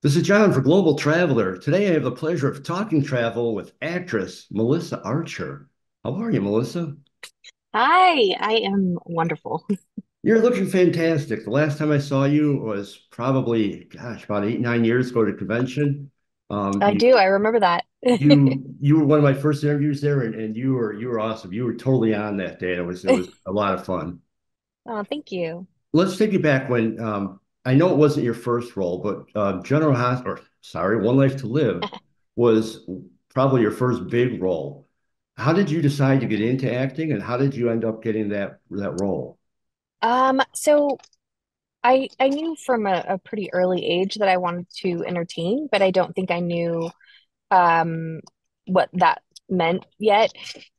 This is John for Global Traveler. Today I have the pleasure of talking travel with actress Melissa Archer. How are you, Melissa? Hi, I am wonderful. You're looking fantastic. The last time I saw you was probably, gosh, about eight, nine years ago at a convention. Um, I you, do. I remember that. you you were one of my first interviews there, and, and you were you were awesome. You were totally on that day. It was it was a lot of fun. Oh, thank you. Let's take you back when um, I know it wasn't your first role, but uh, General Hospital, or sorry, One Life to Live was probably your first big role. How did you decide to get into acting, and how did you end up getting that that role? Um, so I I knew from a, a pretty early age that I wanted to entertain, but I don't think I knew um what that meant yet.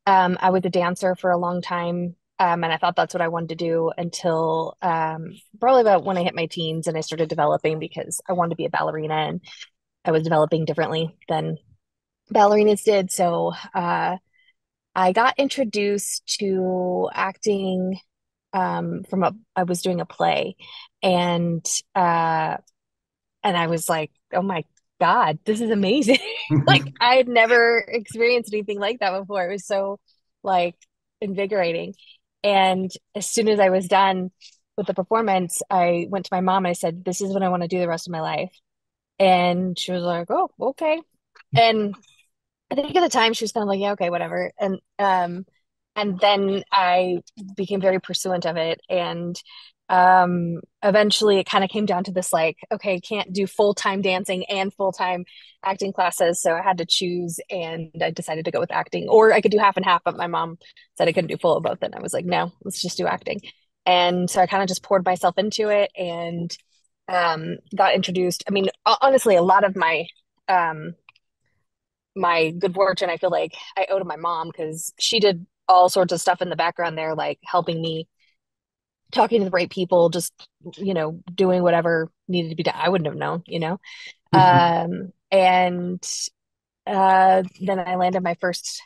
Um, I was a dancer for a long time, um, and I thought that's what I wanted to do until um probably about when I hit my teens and I started developing because I wanted to be a ballerina and I was developing differently than ballerinas did. So uh I got introduced to acting um, from a I was doing a play, and uh, and I was like, oh my God, this is amazing! Like I had never experienced anything like that before. It was so like invigorating. And as soon as I was done with the performance, I went to my mom and I said, "This is what I want to do the rest of my life." And she was like, "Oh, okay." And I think at the time she was kind of like, yeah, okay, whatever. And um, and then I became very pursuant of it. And um, eventually it kind of came down to this like, okay, can't do full-time dancing and full-time acting classes. So I had to choose and I decided to go with acting. Or I could do half and half, but my mom said I couldn't do full of both. And I was like, no, let's just do acting. And so I kind of just poured myself into it and um, got introduced. I mean, honestly, a lot of my um, my good fortune, I feel like I owe to my mom because she did all sorts of stuff in the background there, like helping me, talking to the right people, just, you know, doing whatever needed to be done. I wouldn't have known, you know? Um, and uh, then I landed my first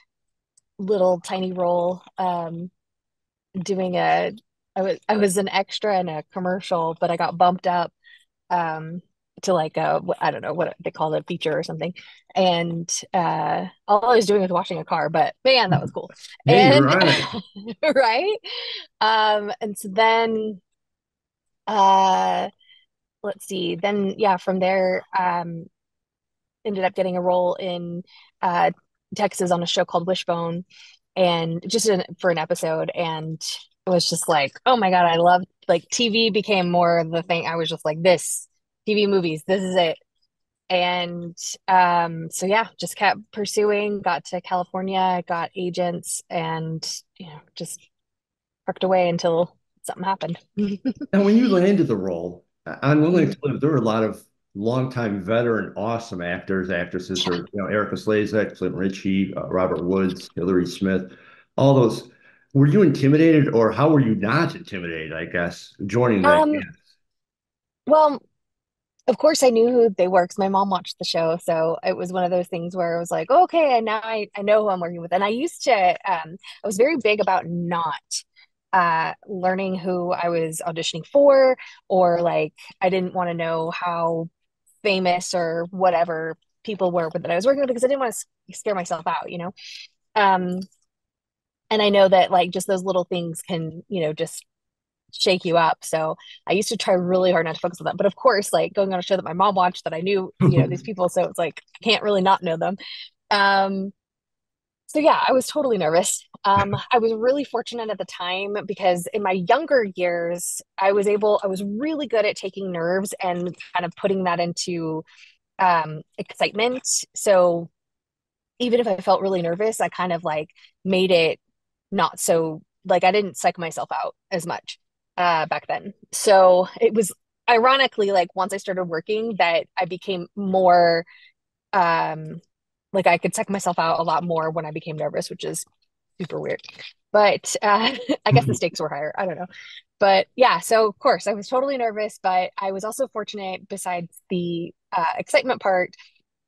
little tiny role um, doing a, I was, I was an extra in a commercial, but I got bumped up um, to like a I don't know what they call it, a feature or something. And uh, all I was doing was washing a car, but man, that was cool. You're And right. right. Um, and so then uh let's see, then yeah, from there, um, ended up getting a role in uh Texas on a show called Wishbone and just in, for an episode and it was just like, oh my God, I love like TV became more the thing. I was just like this TV movies, this is it. And um, so yeah, just kept pursuing, got to California, got agents, and you know, just worked away until something happened. And when you landed the role, I'm Willing to tell you there were a lot of longtime veteran, awesome actors, actresses, or you know, Erika Slezak, Clint Ritchie, uh, Robert Woods, Hillary Smith, all those. Were you intimidated, or how were you not intimidated, I guess, joining that Um, well, of course I knew who they were because my mom watched the show. So it was one of those things where I was like, "Oh, okay, and now I, I know who I'm working with. And I used to, um, I was very big about not uh learning who I was auditioning for, or like I didn't want to know how famous or whatever people were that I was working with because I didn't want to scare myself out, you know? Um, and I know that like just those little things can, you know, just shake you up. So I used to try really hard not to focus on that. But of course, like going on a show that my mom watched that I knew, you know, these people. So it's like I can't really not know them. Um, so yeah, I was totally nervous. Um, I was really fortunate at the time because in my younger years, I was able, I was really good at taking nerves and kind of putting that into um, excitement. So even if I felt really nervous, I kind of like made it not so like I didn't psych myself out as much uh back then. So it was ironically like once I started working that I became more um like I could psych myself out a lot more when I became nervous, which is super weird. But uh I guess the stakes were higher. I don't know. But yeah, so of course I was totally nervous, but I was also fortunate besides the uh excitement part,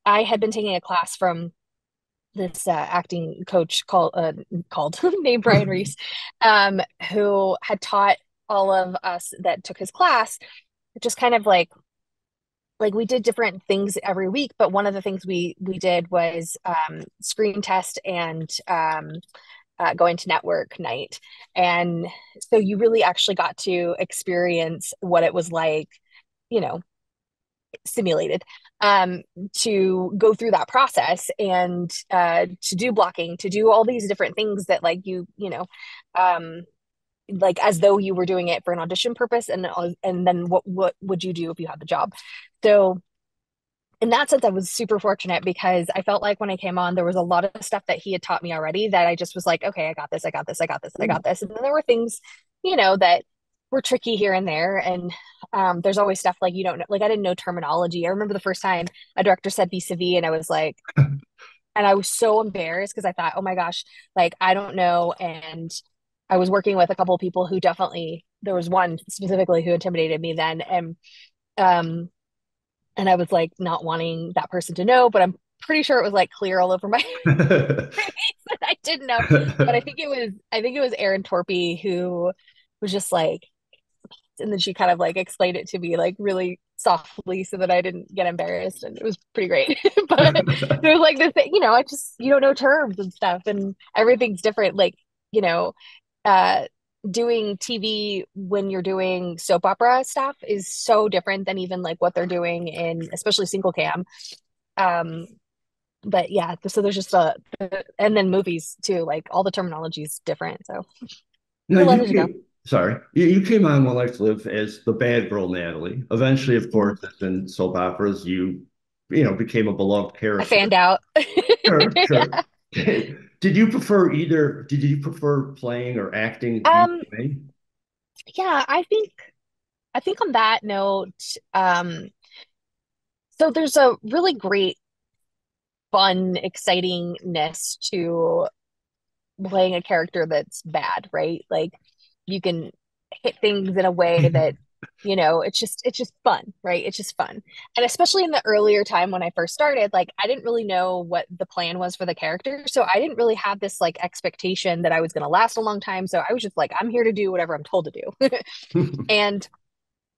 I had been taking a class from this uh, acting coach called uh, called named Brian Reese, um, who had taught all of us that took his class just kind of like like we did different things every week, but one of the things we we did was um, screen test and um, uh, going to network night, and so you really actually got to experience what it was like, you know, simulated um, to go through that process and uh, to do blocking, to do all these different things that like you you know. Um, like as though you were doing it for an audition purpose and and then what what would you do if you had the job so in that sense, I was super fortunate because I felt like when I came on, there was a lot of stuff that he had taught me already that I just was like, okay, I got this, I got this, I got this, I got this. And then there were things, you know, that were tricky here and there. And um, there's always stuff like you don't know, like I didn't know terminology. I remember the first time a director said vis a vis, and I was like, and I was so embarrassed because I thought, oh my gosh, like I don't know. And I was working with a couple of people who definitely, there was one specifically who intimidated me then. And um, and I was like not wanting that person to know, but I'm pretty sure it was like clear all over my face. I didn't know. But I think it was I think it was Erin Torpy who was just like and then she kind of like explained it to me like really softly so that I didn't get embarrassed and it was pretty great. but was like this thing, you know, I just you don't know terms and stuff and everything's different. Like, you know, uh doing TV when you're doing soap opera stuff is so different than even like what they're doing in especially single cam. Um, but yeah, so there's just a and then movies too, like all the terminology is different. So no, you came, sorry, you, you came on One Life to Live as the bad girl Natalie. Eventually, of mm-hmm. course, in soap operas, you you know became a beloved character. I fanned out. sure, sure. Did you prefer either? Did you prefer playing or acting? Um, yeah, I think I think on that note, um, so there's a really great, fun, excitingness to playing a character that's bad, right? Like you can hit things in a way that you know it's just it's just fun right? It's just fun. And especially in the earlier time when i first started like i didn't really know what the plan was for the character. So i didn't really have this like expectation that i was going to last a long time. So i was just like i'm here to do whatever i'm told to do. And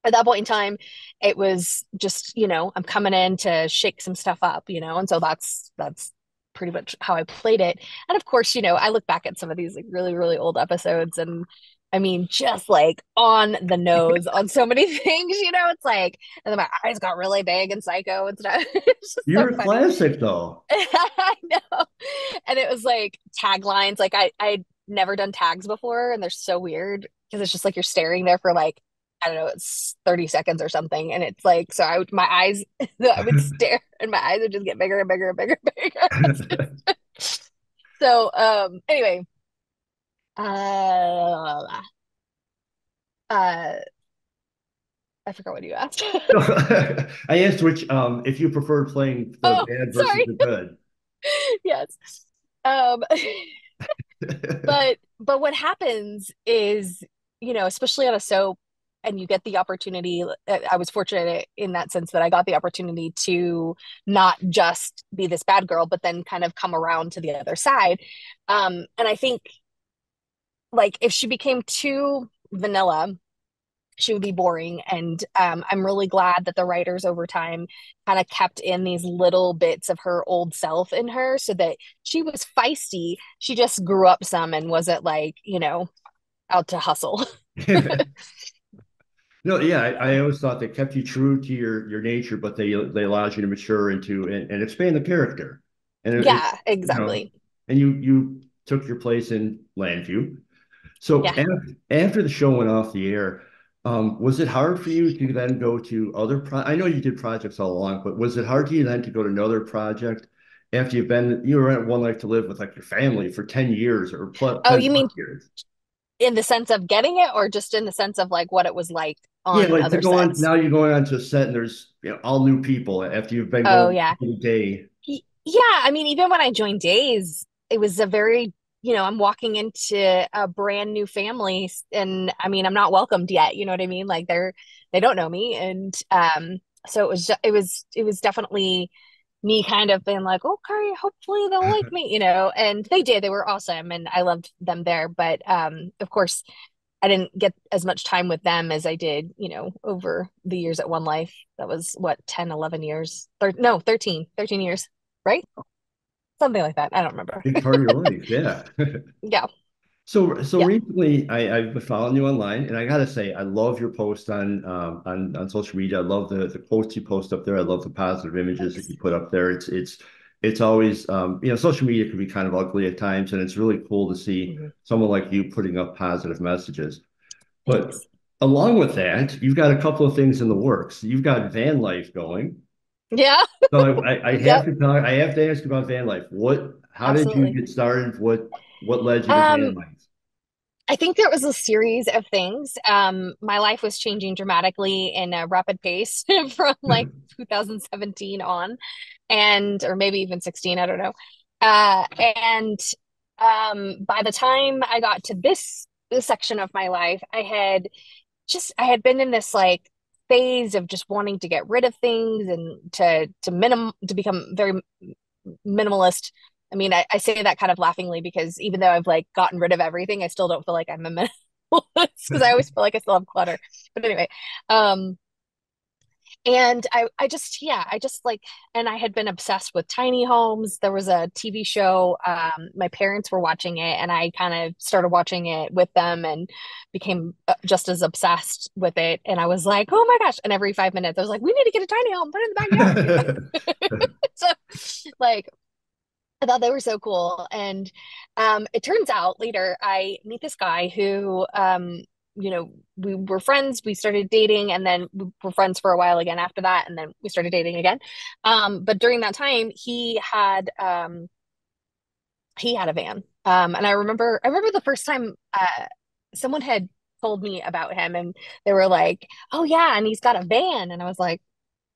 at that point in time it was just you know i'm coming in to shake some stuff up you know? And so that's that's pretty much how i played it. And of course you know i look back at some of these like really really old episodes and I mean, just like on the nose on so many things, you know, it's like, and then my eyes got really big and psycho and stuff. You're so a classic though. I know. And it was like taglines. Like I, I'd never done tags before and they're so weird because it's just like you're staring there for like, I don't know, it's 30 seconds or something. And it's like, so I would, my eyes, I would stare and my eyes would just get bigger and bigger and bigger and bigger. so, um, anyway, uh, uh, I forgot what you asked. I asked which, um, if you preferred playing the oh, bad versus sorry. the good. yes. Um, but but what happens is, you know, especially on a soap, and you get the opportunity. I was fortunate in that sense that I got the opportunity to not just be this bad girl, but then kind of come around to the other side. Um, and I think like if she became too vanilla she would be boring. And um, i'm really glad that the writers over time kind of kept in these little bits of her old self in her so that she was feisty. She just grew up some and wasn't like you know out to hustle. No yeah I, I, always thought they kept you true to your your nature but they they allowed you to mature into and, and expand the character. And it, yeah it, exactly you know, and you you took your place in Llanview so yeah. after, after the show went off the air, um, was it hard for you to then go to other pro- I know you did projects all along, but was it hard to you then to go to another project after you've been you were at One Life to Live with like your family for 10 years or plus Oh, you mean years? in the sense of getting it or just in the sense of like what it was like on yeah, like to on, now you're going on to a set and there's you know, all new people after you've been oh, yeah. day. Yeah, I mean, even when I joined Days, it was a very you know, I'm walking into a brand new family and I mean, I'm not welcomed yet, you know what I mean? Like they're they don't know me and um so it was it was it was definitely me kind of being like, okay, hopefully they'll like me, you know, and they did. They were awesome and I loved them there, but um of course I didn't get as much time with them as I did, you know, over the years at One Life. That was what 10, 11 years. Thir- no, 13, 13 years, right? Something like that. I don't remember. Big part of your life, yeah. Yeah. So, so Yeah. recently, I, I've been following you online, and I gotta say, I love your post on um, on on social media. I love the the quotes you post up there. I love the positive images that you put up there. It's it's it's always um, you know, social media can be kind of ugly at times, and it's really cool to see Mhm. someone like you putting up positive messages. But Thanks. along with that, you've got a couple of things in the works. You've got van life going. Yeah, So I, I have yep, to talk, I have to ask about van life. What, how did you get started? What what led you to van Um, life? I think there was a series of things. Um, my life was changing dramatically in a rapid pace from like 2017 on, and or maybe even 16, I don't know. Uh, and um, by the time I got to this this section of my life, I had just I had been in this like phase of just wanting to get rid of things and to to minim to become very minimalist. I mean, I, I say that kind of laughingly because even though I've like gotten rid of everything, I still don't feel like I'm a minimalist because I always feel like I still have clutter. But anyway, um, and I, I just, yeah, I just like, and I had been obsessed with tiny homes. There was a TV show, um, my parents were watching it, and I kind of started watching it with them and became uh, just as obsessed with it. And I was like, oh my gosh. And every five minutes, I was like, we need to get a tiny home, put it in the backyard. So, like, I thought they were so cool. And um, it turns out later I meet this guy who, um, you know, we were friends, we started dating, and then we were friends for a while again after that, and then we started dating again. Um, but during that time, he had um, he had a van. Um, and I remember I remember the first time uh, someone had told me about him, and they were like, "Oh yeah, and he's got a van," and I was like,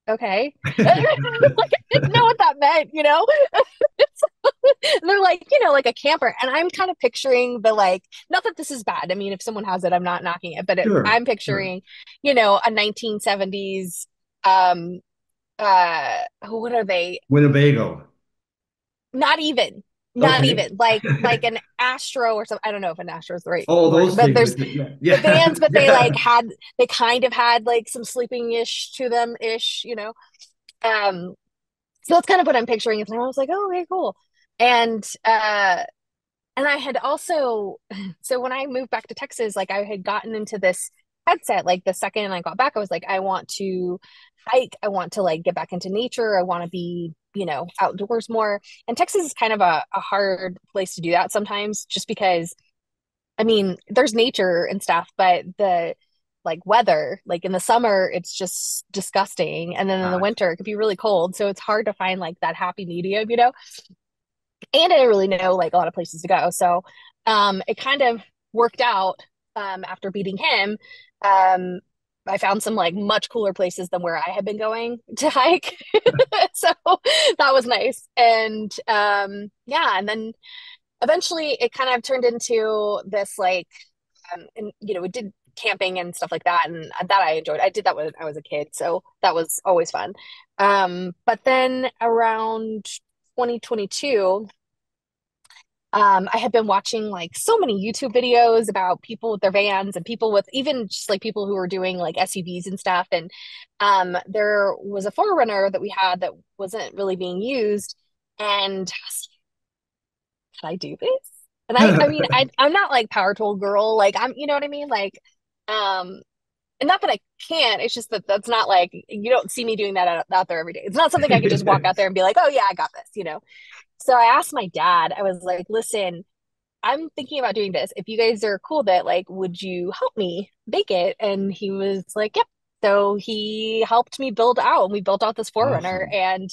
"Okay." Like I didn't know what that meant, you know? they're like, you know, like a camper. And I'm kind of picturing the like, not that this is bad. I mean, if someone has it, I'm not knocking it, but it, Sure, I'm sure. picturing, you know, a 1970s, um, uh, what are they? Winnebago. Not even, not Okay. even like, like an Astro or something. I don't know if an Astro is the right Oh, word, those but there's Yeah, the yeah, vans, but they like had, they kind of had like some sleeping ish to them ish, you know? Um, so that's kind of what I'm picturing. And I was like, oh, okay, cool. And uh and I had also so when I moved back to Texas, like I had gotten into this headset like the second I got back, I was like, I want to hike, I want to like get back into nature, I want to be, you know, outdoors more. And Texas is kind of a, a hard place to do that sometimes, just because I mean, there's nature and stuff, but the like weather, like in the summer, it's just disgusting. And then in the winter, it could be really cold. So it's hard to find like that happy medium, you know? And I didn't really know like a lot of places to go. So um, it kind of worked out um, after beating him. Um, I found some like much cooler places than where I had been going to hike. So that was nice. And um, yeah, and then eventually it kind of turned into this like um, and you know we did camping and stuff like that and that I enjoyed. I did that when I was a kid, so that was always fun. Um, but then around 2022, um, I had been watching like so many YouTube videos about people with their vans and people with even just like people who were doing like SUVs and stuff. And um, there was a Forerunner that we had that wasn't really being used, and can I do this? And I, I mean, I, I'm not like power tool girl. Like I'm, you know what I mean? Like, um, and not that I can't. It's just that that's not like you don't see me doing that out, out there every day. It's not something I can just walk out there and be like, oh yeah, I got this, you know. So I asked my dad. I was like, listen, I'm thinking about doing this. If you guys are cool with it, like, would you help me make it? And he was like, yep. So he helped me build out, and we built out this Forerunner, Awesome. and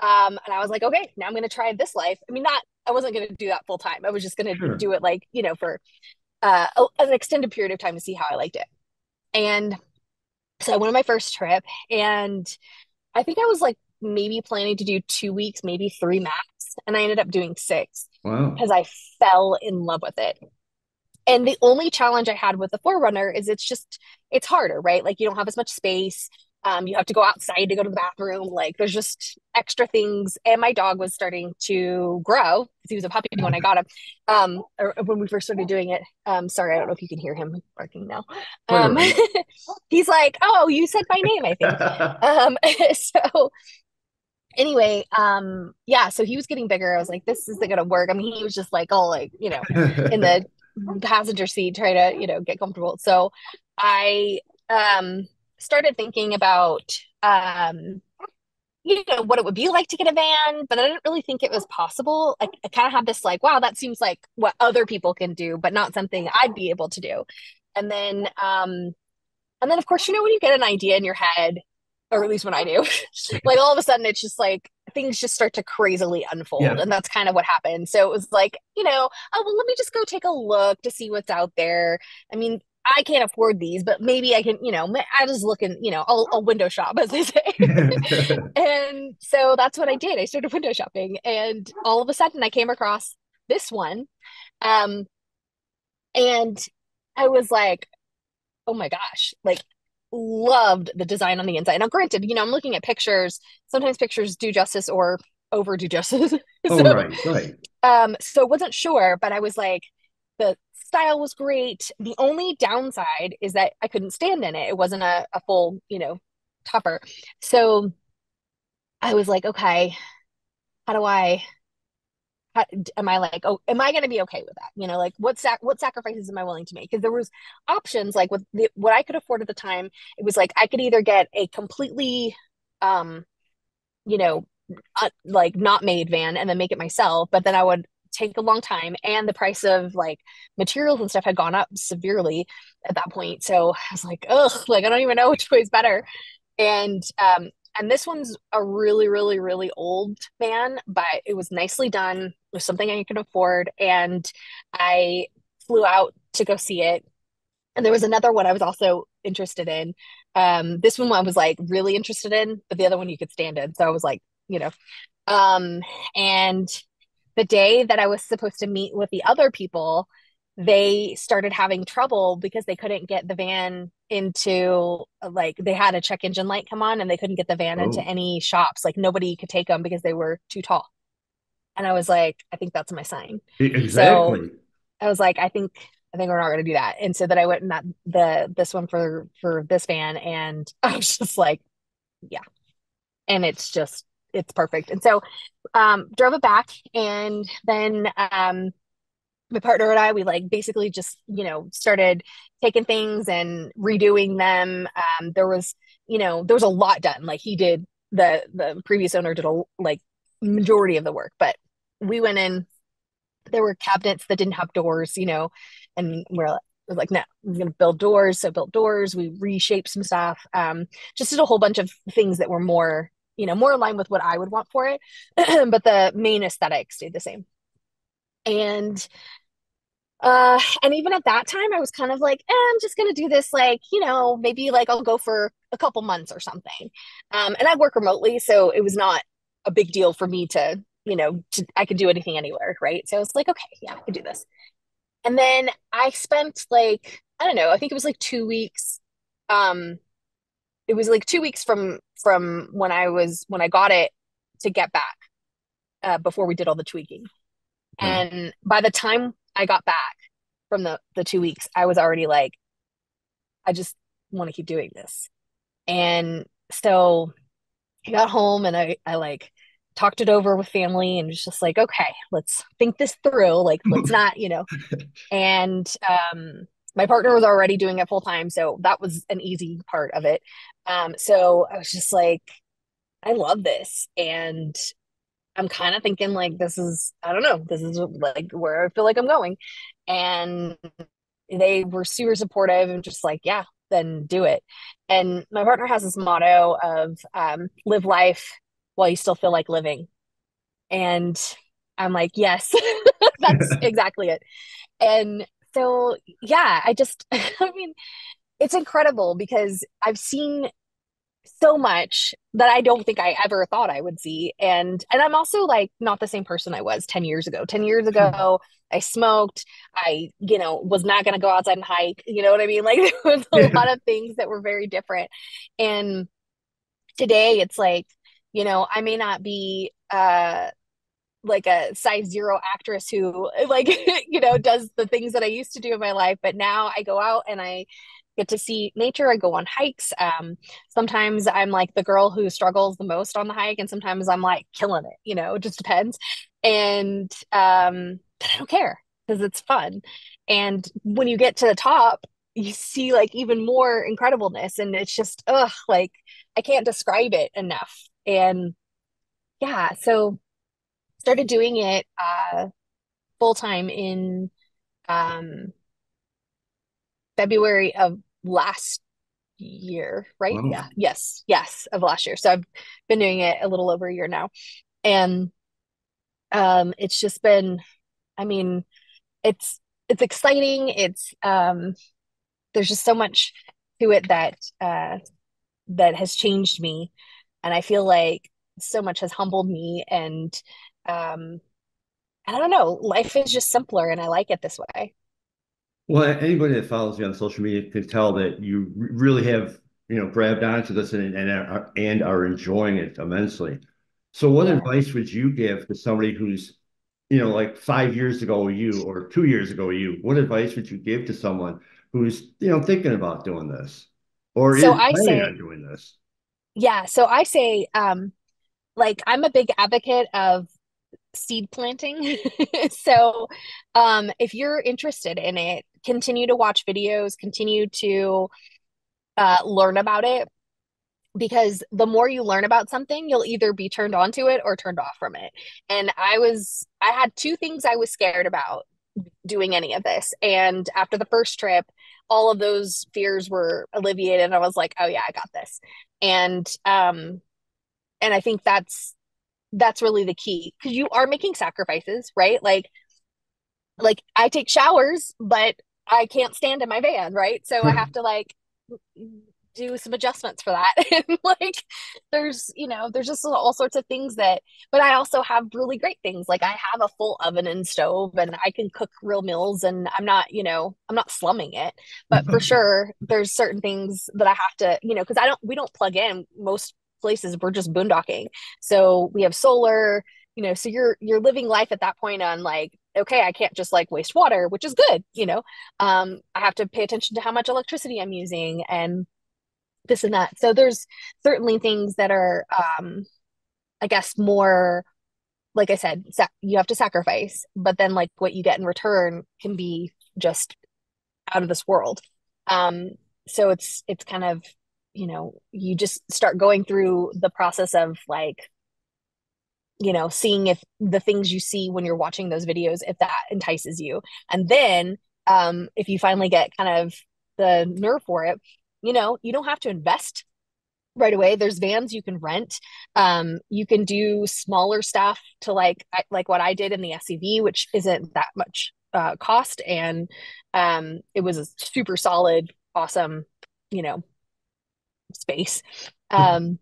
um, and I was like, okay, now I'm going to try this life. I mean, not, I wasn't going to do that full time. I was just going to Sure. do it like, you know, for uh, a, an extended period of time to see how I liked it. And so I went on my first trip and I think I was like maybe planning to do two weeks, maybe three max. And I ended up doing six Wow. because I fell in love with it. And the only challenge I had with the Forerunner is it's just, it's harder, right? Like you don't have as much space. Um, you have to go outside to go to the bathroom. Like there's just extra things. And my dog was starting to grow because he was a puppy when I got him. Um, or when we first started doing it. Um, sorry, I don't know if you can hear him barking now. Um, he's like, "Oh, you said my name," I think. um, so anyway, um, yeah, so he was getting bigger. I was like, this isn't gonna work. I mean, he was just like, oh, like, you know, in the passenger seat, trying to, you know, get comfortable. So I um started thinking about um you know what it would be like to get a van but i didn't really think it was possible i, I kind of had this like wow that seems like what other people can do but not something i'd be able to do and then um and then of course you know when you get an idea in your head or at least when I do, like all of a sudden it's just like things just start to crazily unfold. Yeah. And that's kind of what happened. So it was like, you know, oh, well, let me just go take a look to see what's out there. I mean, I can't afford these, but maybe I can, you know, I was looking, you know, I'll, I'll window shop, as they say. and so that's what I did. I started window shopping, and all of a sudden I came across this one. Um, and I was like, oh my gosh, like loved the design on the inside. Now, granted, you know, I'm looking at pictures. Sometimes pictures do justice or overdo justice. so, oh, right, right. Um, so wasn't sure, but I was like, the style was great. The only downside is that I couldn't stand in it. It wasn't a, a full, you know, topper. So I was like, okay, how do I how, am I like, oh, am I going to be okay with that? You know, like what sac- what sacrifices am I willing to make? Because there was options like with the, what I could afford at the time. It was like I could either get a completely, um, you know, uh, like not made van and then make it myself, but then I would take a long time and the price of like materials and stuff had gone up severely at that point. So I was like, oh, like I don't even know which way is better. And um, and this one's a really really really old van but it was nicely done. It was something i could afford and i flew out to go see it. And there was another one i was also interested in. Um this one i was like really interested in but the other one you could stand in. So i was like you know. Um and the day that i was supposed to meet with the other people they started having trouble because they couldn't get the van into like they had a check engine light come on and they couldn't get the van oh. into any shops. Like nobody could take them because they were too tall. And i was like i think that's my sign. Exactly so i was like i think i think we're not going to do that. And so that i went and that the this one for for this van and i was just like yeah. And it's just it's perfect. And so um drove it back and then um my partner and I, we like basically just, you know, started taking things and redoing them. Um, there was, you know, there was a lot done. Like he did the the previous owner did a like majority of the work, but we went in. There were cabinets that didn't have doors, you know, and we're like, no, we're gonna build doors. So built doors. We reshaped some stuff. Um, just did a whole bunch of things that were more, you know, more aligned with what I would want for it. but the main aesthetic stayed the same. And uh, and even at that time, I was kind of like, eh, I'm just gonna do this, like, you know, maybe like I'll go for a couple months or something. Um, and I work remotely, so it was not a big deal for me to, you know, to, I could do anything anywhere, right? So I was like, okay, yeah, I could do this. And then I spent like, I don't know, I think it was like two weeks. Um, it was like two weeks from from when I was when I got it to get back uh, before we did all the tweaking. Mm. And by the time I got back from the the two weeks, I was already like, I just want to keep doing this. And so I got home and I I like talked it over with family and was just like, okay, let's think this through. Like, let's not, you know. And um my partner was already doing it full time, so that was an easy part of it. Um, so I was just like, I love this, and I'm kind of thinking like this is I don't know this is like where I feel like I'm going, and they were super supportive and just like yeah then do it. And my partner has this motto of um, live life while you still feel like living, and I'm like yes that's exactly it. And so yeah I just I mean it's incredible because I've seen so much that I don't think I ever thought I would see. And and I'm also like not the same person I was 10 years ago. 10 years ago, I smoked. I, you know, was not going to go outside and hike. You know what I mean? Like there was a yeah. lot of things that were very different. And today it's like, you know, I may not be uh like a size zero actress who like you know does the things that I used to do in my life but now I go out and I get to see nature I go on hikes um sometimes I'm like the girl who struggles the most on the hike and sometimes I'm like killing it you know it just depends. And um but I don't care because it's fun. And when you get to the top you see like even more incredibleness and it's just ugh like I can't describe it enough. And yeah so started doing it uh, full time in um, February of last year, right? Wow. Yeah. Yes. Yes, of last year. So I've been doing it a little over a year now. And um it's just been I mean, it's it's exciting. It's um there's just so much to it that uh that has changed me and I feel like so much has humbled me and um I don't know, life is just simpler and I like it this way. Well, anybody that follows you on social media can tell that you really have, you know, grabbed onto this and and are, and are enjoying it immensely. So, what Yeah. advice would you give to somebody who's, you know, like five years ago you or two years ago you? What advice would you give to someone who's, you know, thinking about doing this or So I planning say, on doing this? yeah, so I say um like I'm a big advocate of seed planting. So um if you're interested in it, continue to watch videos, continue to uh learn about it because the more you learn about something, you'll either be turned on to it or turned off from it. And I was I had two things I was scared about doing any of this. And after the first trip, all of those fears were alleviated. And I was like, oh yeah, I got this. And um, and I think that's that's really the key because you are making sacrifices, right? Like like I take showers, but I can't stand in my van, right? So I have to like do some adjustments for that. and like there's, you know, there's just all sorts of things that but I also have really great things. Like I have a full oven and stove and I can cook real meals and I'm not, you know, I'm not slumming it. But for sure there's certain things that I have to, you know, because I don't we don't plug in most places we're just boondocking. So we have solar, you know, so you're you're living life at that point on like okay, I can't just like waste water, which is good, you know. Um, I have to pay attention to how much electricity I'm using and this and that. So there's certainly things that are, um, I guess, more, like I said, sac- you have to sacrifice, but then like what you get in return can be just out of this world. Um, so it's it's kind of, you know, you just start going through the process of like you know, seeing if the things you see when you're watching those videos, if that entices you. And then um, if you finally get kind of the nerve for it, you know, you don't have to invest right away. There's vans you can rent. Um, you can do smaller stuff to like like what I did in the SUV, which isn't that much uh, cost, and um, it was a super solid, awesome, you know, space. Um,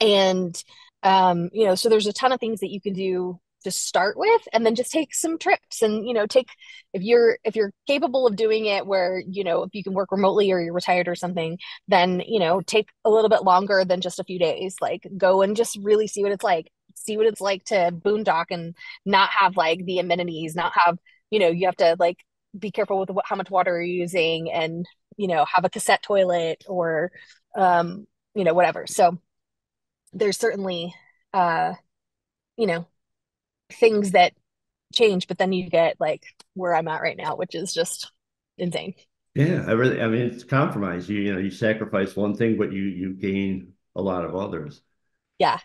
and um, you know, so there's a ton of things that you can do to start with and then just take some trips and you know take if you're if you're capable of doing it where you know if you can work remotely or you're retired or something then you know take a little bit longer than just a few days. Like go and just really see what it's like see what it's like to boondock and not have like the amenities not have you know you have to like be careful with what, how much water you're using and you know have a cassette toilet or um you know whatever. So there's certainly uh you know things that change but then you get like where i'm at right now which is just insane Yeah, I really, I mean, it's compromise. You, you know, you sacrifice one thing, but you you gain a lot of others. yeah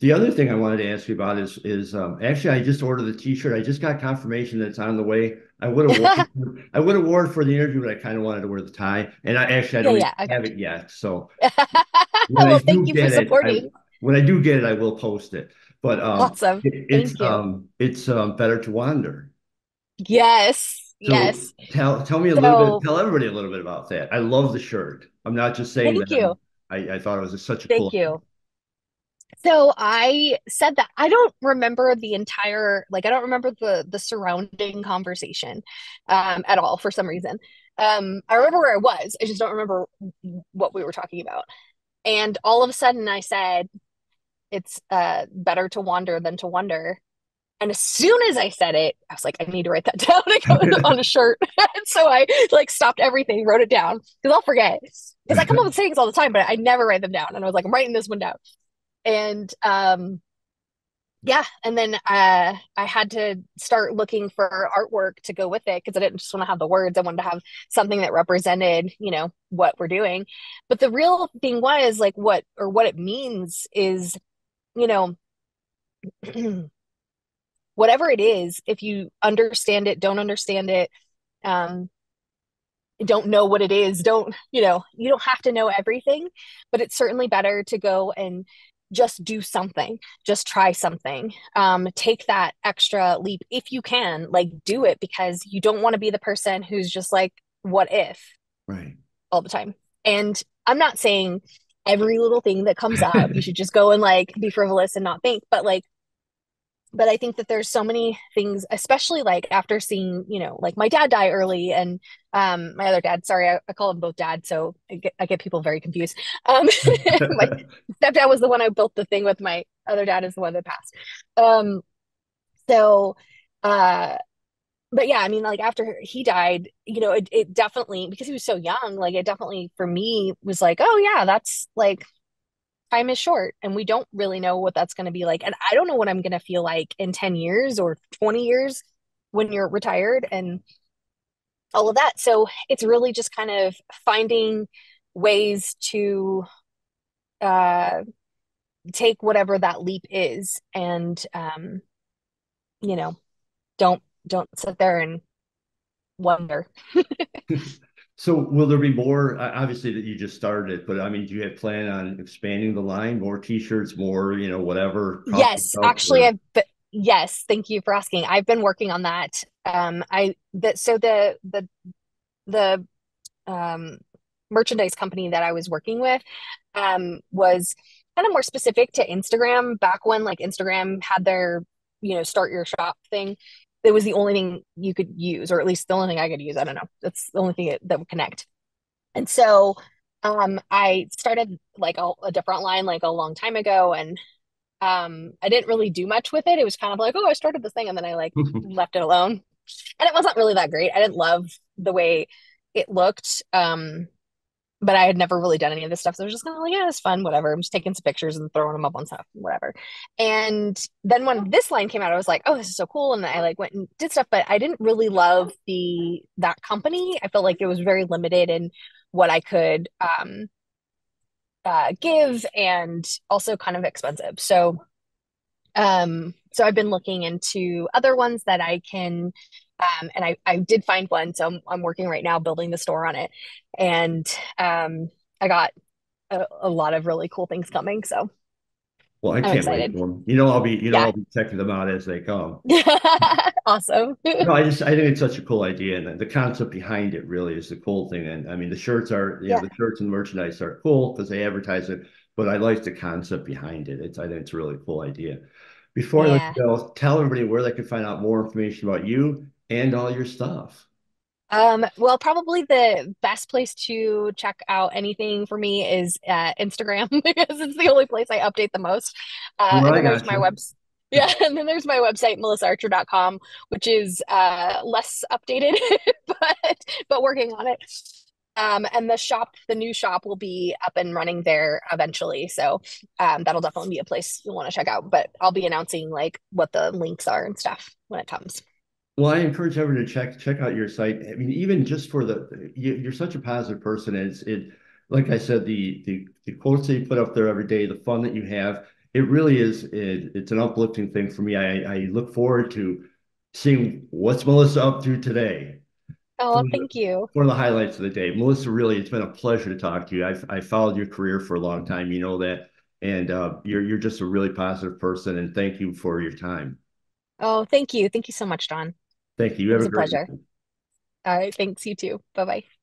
The other thing I wanted to ask you about is is um, actually I just ordered the t-shirt. I just got confirmation that it's on the way. I would have worn, I would have worn for the interview, but I kind of wanted to wear the tie. And I actually i don't yeah i have got it yet. So well thank you for get it, I supporting when I do get it, I will post it. But um, awesome it, it's um, it's um, better to wander. yes So yes tell tell me a little bit, tell everybody a little bit about that. I love the shirt. I'm not just saying thank you I, I thought it was such a thank cool. you so i said that i don't remember the entire like i don't remember the the surrounding conversation um at all for some reason um i remember where i was i just don't remember what we were talking about And all of a sudden I said, it's uh, better to wander than to wonder. And as soon as I said it, I was like, I need to write that down on a shirt. and so I like stopped everything, wrote it down because I'll forget. Because I come up with sayings all the time, but I never write them down. And I was like, I'm writing this one down. And um, yeah, and then uh, I had to start looking for artwork to go with it because I didn't just want to have the words. I wanted to have something that represented, you know, what we're doing. But the real thing was like what or what it means is, you know, whatever it is, if you understand it, don't understand it, um, don't know what it is, don't, you know, you don't have to know everything, but it's certainly better to go and just do something just try something. Um, take that extra leap if you can like do it because you don't want to be the person who's just like what if? Right. All the time. And i'm not saying every little thing that comes up you should just go and like be frivolous and not think but like but I think that there's so many things, especially like after seeing, you know, like my dad die early and um my other dad, sorry, I, I call them both dad, so I get, I get people very confused. Um my stepdad was the one I built the thing with, my other dad is the one that passed. Um so uh but yeah, I mean, like after he died, you know, it, it definitely because he was so young, like it definitely for me was like, oh yeah, that's like time is short and we don't really know what that's going to be like. And I don't know what I'm going to feel like in 10 years or 20 years when you're retired and all of that. So it's really just kind of finding ways to uh, take whatever that leap is and, um, you know, don't, don't sit there and wonder. So will there be more? Obviously, that you just started, but I mean, do you have plan on expanding the line, more T-shirts, more, you know, whatever? Yes, actually, I've been, yes. Thank you for asking. I've been working on that. Um, I that so the the the um merchandise company that I was working with um was kind of more specific to Instagram back when like Instagram had their you know start your shop thing it was the only thing you could use, or at least the only thing I could use. I don't know. That's the only thing that, that would connect. And so um, I started like a, a, different line like a long time ago, and um, I didn't really do much with it. It was kind of like, oh, I started this thing, and then I like left it alone, and it wasn't really that great. I didn't love the way it looked. Um, but I had never really done any of this stuff. So I was just kind of like, yeah, it's fun, whatever. I'm just taking some pictures and throwing them up on stuff, whatever. And then when this line came out, I was like, oh, this is so cool. And I like went and did stuff, but I didn't really love the that company. I felt like it was very limited in what I could um uh give and also kind of expensive. So um so I've been looking into other ones that I can um, and I, I did find one, so I'm, I'm working right now building the store on it. And um, I got a, a lot of really cool things coming. So well, I I'm can't excited. wait for them. You know, I'll be, you know, yeah. I'll be checking them out as they come. awesome. no, I just, I think it's such a cool idea, and the concept behind it really is the cool thing. And I mean, the shirts are, you yeah. know, the shirts and merchandise are cool because they advertise it, but I like the concept behind it. It's, I think it's a really cool idea. Before yeah. I let you go, tell everybody where they can find out more information about you and all your stuff? Um, well, probably the best place to check out anything for me is uh, Instagram because it's the only place I update the most. Uh, well, and there's my website. Yeah, and then there's my website, melissaarcher.com, which is uh, less updated, but but working on it. Um, and the shop, the new shop will be up and running there eventually. So um, that'll definitely be a place you'll want to check out. But I'll be announcing like what the links are and stuff when it comes. Well, I encourage everyone to check check out your site. I mean, even just for the you, are such a positive person. And it's it like I said, the, the the quotes that you put up there every day, the fun that you have, it really is it, it's an uplifting thing for me. I, I look forward to seeing what's Melissa up to today. Oh, thank you. One of the highlights of the day. Melissa, really, it's been a pleasure to talk to you. I've I followed your career for a long time. You know that. And uh, you're you're just a really positive person. And thank you for your time. Oh, thank you. Thank you so much, Don. Thank you. You have a, a pleasure. All right. Thanks. You too. Bye bye.